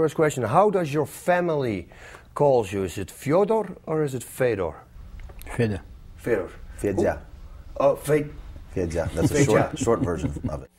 First question: How does your family calls you? Is it Fyodor or is it Fedor? Fedor. Fedor. Fedja. Oh, oh Fed. Fedja. That's a short, short version of it.